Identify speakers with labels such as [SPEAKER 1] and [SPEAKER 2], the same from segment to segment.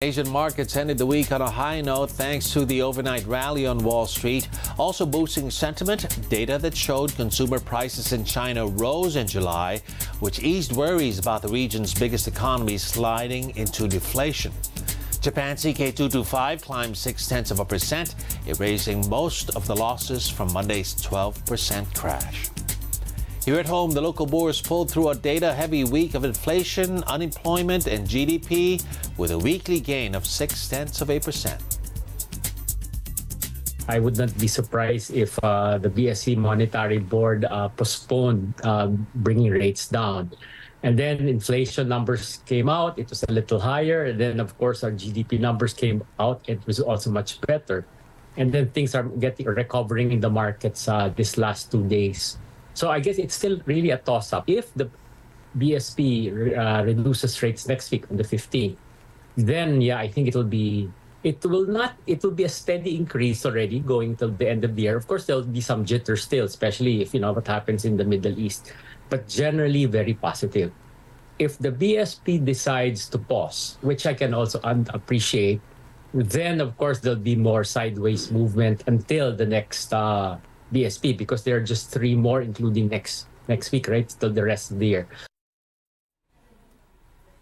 [SPEAKER 1] Asian markets ended the week on a high note thanks to the overnight rally on Wall Street. Also boosting sentiment, data that showed consumer prices in China rose in July, which eased worries about the region's biggest economy sliding into deflation. Japan's Nikkei 225 climbed six tenths of a percent, erasing most of the losses from Monday's 12% crash. Here at home, the local bourse pulled through a data heavy week of inflation, unemployment, and GDP with a weekly gain of six tenths of a percent.
[SPEAKER 2] I would not be surprised if uh, the BSP Monetary Board uh, postponed uh, bringing rates down. And then inflation numbers came out, it was a little higher. And then, of course, our GDP numbers came out, it was also much better. And then things are getting recovering in the markets uh, this last two days. So I guess it's still really a toss up. If the BSP uh, reduces rates next week on the 15th, then yeah, I think it'll be it will not it will be a steady increase already going till the end of the year. Of course, there'll be some jitter still, especially if you know what happens in the Middle East, but generally very positive. If the BSP decides to pause, which I can also appreciate, then of course there'll be more sideways movement until the next uh, BSP because there are just three more, including next next week, right? Till the rest of the year.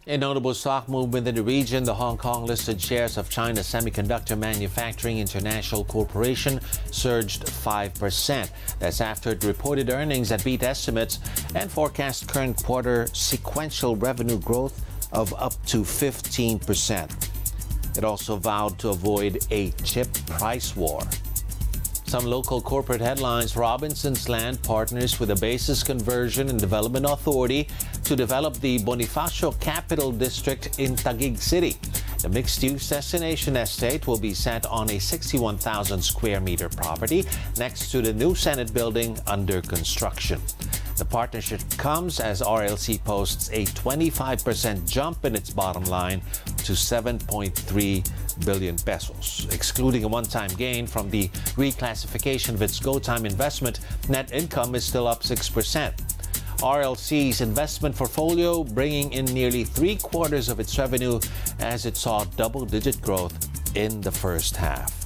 [SPEAKER 1] A notable stock movement in the region, the Hong Kong listed shares of China Semiconductor Manufacturing International Corporation surged 5%. That's after it reported earnings that beat estimates and forecast current quarter sequential revenue growth of up to 15%. It also vowed to avoid a chip price war. Some local corporate headlines Robinsons Land partners with the Bases Conversion and Development Authority to develop the Bonifacio Capital District in Taguig City. The mixed use destination estate will be set on a 61,000 square meter property next to the new Senate building under construction. The partnership comes as RLC posts a 25% jump in its bottom line to 7.3 billion pesos. Excluding a one-time gain from the reclassification of its GoTyme investment, net income is still up 6%. RLC's investment portfolio bringing in nearly three quarters of its revenue as it saw double-digit growth in the first half.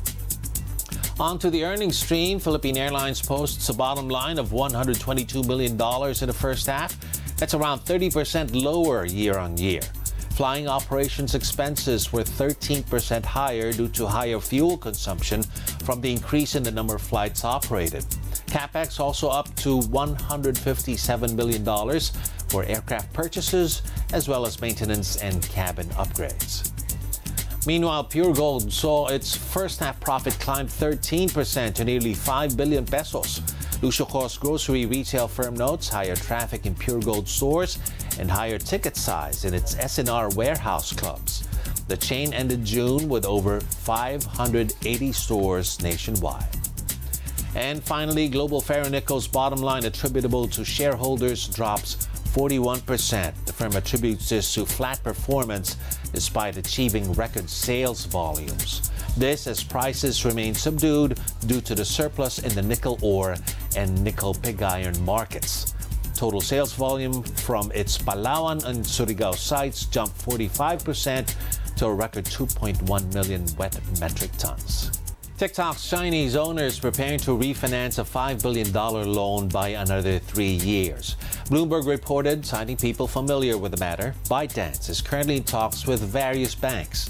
[SPEAKER 1] On to the earnings stream. Philippine Airlines posts a bottom line of $122 million in the first half. That's around 30% lower year on year. Flying operations expenses were 13% higher due to higher fuel consumption from the increase in the number of flights operated. CapEx also up to $157 million for aircraft purchases as well as maintenance and cabin upgrades. Meanwhile, Puregold saw its first half profit climb 13% to nearly 5 billion pesos. Lucio Co's grocery retail firm notes higher traffic in Puregold stores and higher ticket size in its S&R warehouse clubs. The chain ended June with over 580 stores nationwide. And finally, Global Ferronickel's bottom line attributable to shareholders drops 41%. The firm attributes this to flat performance despite achieving record sales volumes. This as prices remain subdued due to the surplus in the nickel ore and nickel pig iron markets. Total sales volume from its Palawan and Surigao sites jumped 45% to a record 2.1 million wet metric tons. TikTok's Chinese owners preparing to refinance a $5 billion loan by another three years. Bloomberg reported, citing people familiar with the matter, ByteDance is currently in talks with various banks.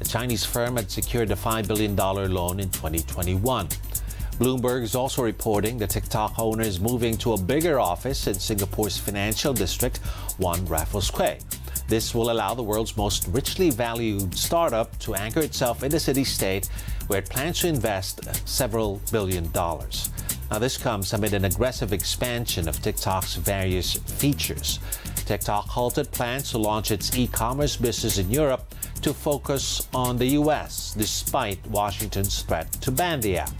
[SPEAKER 1] The Chinese firm had secured a $5 billion loan in 2021. Bloomberg is also reporting the TikTok owner is moving to a bigger office in Singapore's financial district, One Raffles Quay. This will allow the world's most richly valued startup to anchor itself in the city state where it plans to invest several billion dollars. Now, this comes amid an aggressive expansion of TikTok's various features. TikTok halted plans to launch its e commerce business in Europe to focus on the U.S., despite Washington's threat to ban the app.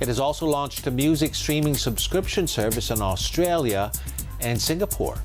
[SPEAKER 1] It has also launched a music streaming subscription service in Australia and Singapore.